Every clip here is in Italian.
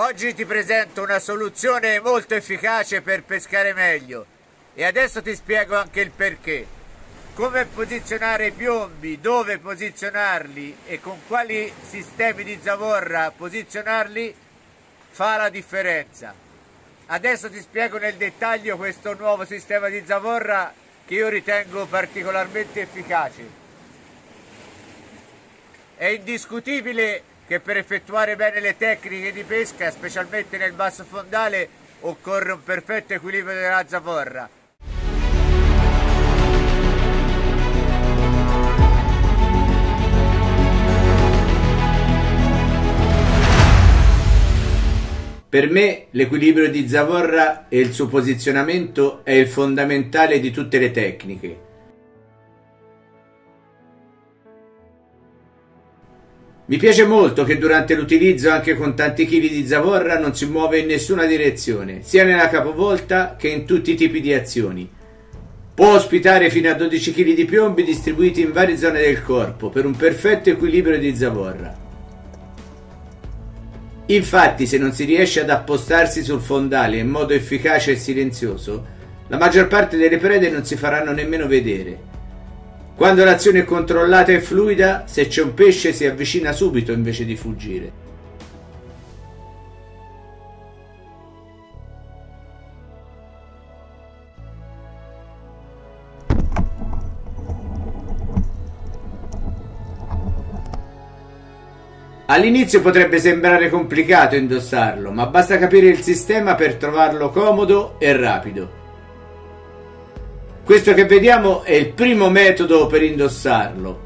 Oggi ti presento una soluzione molto efficace per pescare meglio e adesso ti spiego anche il perché. Come posizionare i piombi, dove posizionarli e con quali sistemi di zavorra posizionarli fa la differenza. Adesso ti spiego nel dettaglio questo nuovo sistema di zavorra che io ritengo particolarmente efficace. È indiscutibile che per effettuare bene le tecniche di pesca, specialmente nel basso fondale, occorre un perfetto equilibrio della zavorra. Per me l'equilibrio di zavorra e il suo posizionamento è il fondamentale di tutte le tecniche. Mi piace molto che durante l'utilizzo anche con tanti chili di zavorra non si muove in nessuna direzione, sia nella capovolta che in tutti i tipi di azioni. Può ospitare fino a 12 kg di piombi distribuiti in varie zone del corpo per un perfetto equilibrio di zavorra. Infatti, se non si riesce ad appostarsi sul fondale in modo efficace e silenzioso, la maggior parte delle prede non si faranno nemmeno vedere quando l'azione è controllata e fluida, se c'è un pesce si avvicina subito invece di fuggire. All'inizio potrebbe sembrare complicato indossarlo, ma basta capire il sistema per trovarlo comodo e rapido. Questo che vediamo è il primo metodo per indossarlo,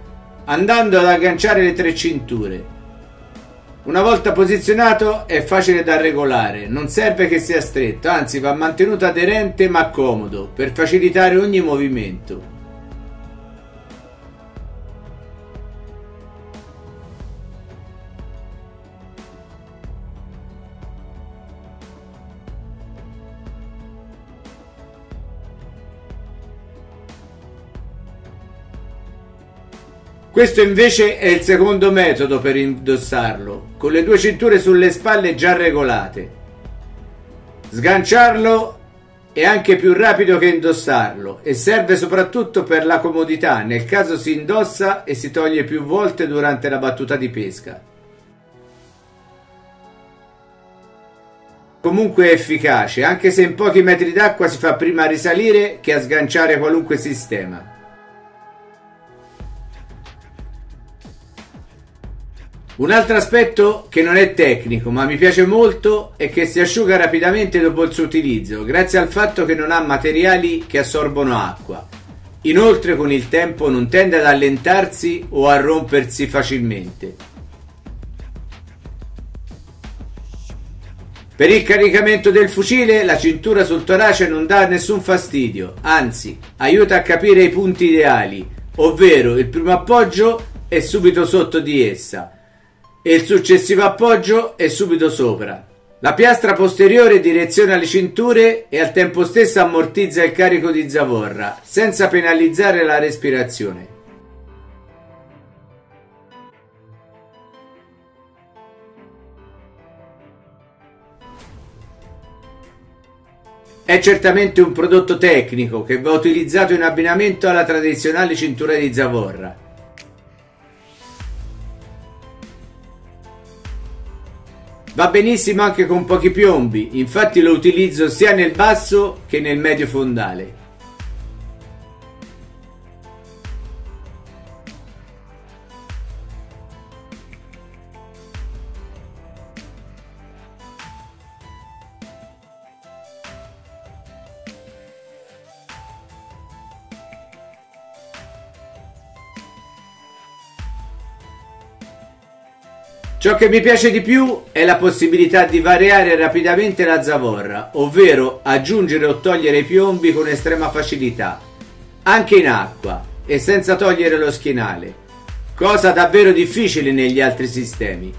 andando ad agganciare le tre cinture. Una volta posizionato è facile da regolare, non serve che sia stretto, anzi va mantenuto aderente ma comodo per facilitare ogni movimento. Questo invece è il secondo metodo per indossarlo, con le due cinture sulle spalle già regolate. Sganciarlo è anche più rapido che indossarlo e serve soprattutto per la comodità nel caso si indossa e si toglie più volte durante la battuta di pesca. Comunque è efficace, anche se in pochi metri d'acqua si fa prima a risalire che a sganciare qualunque sistema. Un altro aspetto che non è tecnico ma mi piace molto è che si asciuga rapidamente dopo il suo utilizzo grazie al fatto che non ha materiali che assorbono acqua. Inoltre con il tempo non tende ad allentarsi o a rompersi facilmente. Per il caricamento del fucile la cintura sul torace non dà nessun fastidio, anzi aiuta a capire i punti ideali, ovvero il primo appoggio è subito sotto di essa e il successivo appoggio è subito sopra. La piastra posteriore direziona le cinture e al tempo stesso ammortizza il carico di zavorra, senza penalizzare la respirazione. È certamente un prodotto tecnico che va utilizzato in abbinamento alla tradizionale cintura di zavorra. Va benissimo anche con pochi piombi, infatti lo utilizzo sia nel basso che nel medio fondale. Ciò che mi piace di più è la possibilità di variare rapidamente la zavorra, ovvero aggiungere o togliere i piombi con estrema facilità, anche in acqua e senza togliere lo schienale, cosa davvero difficile negli altri sistemi.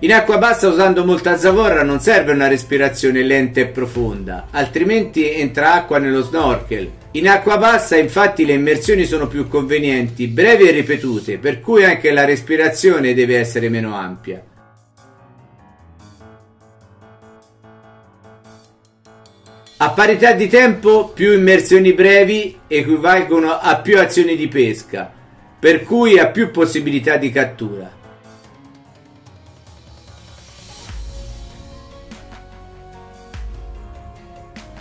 In acqua bassa usando molta zavorra non serve una respirazione lenta e profonda, altrimenti entra acqua nello snorkel. In acqua bassa infatti le immersioni sono più convenienti, brevi e ripetute, per cui anche la respirazione deve essere meno ampia. A parità di tempo più immersioni brevi equivalgono a più azioni di pesca, per cui a più possibilità di cattura.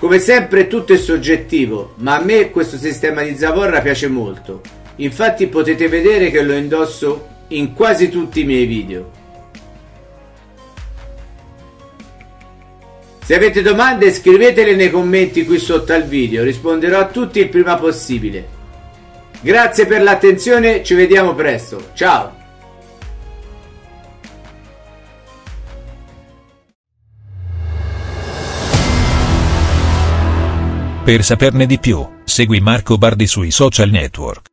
Come sempre tutto è soggettivo, ma a me questo sistema di zavorra piace molto. Infatti potete vedere che lo indosso in quasi tutti i miei video. Se avete domande scrivetele nei commenti qui sotto al video, risponderò a tutti il prima possibile. Grazie per l'attenzione, ci vediamo presto, ciao! Per saperne di più, segui Marco Bardi sui social network.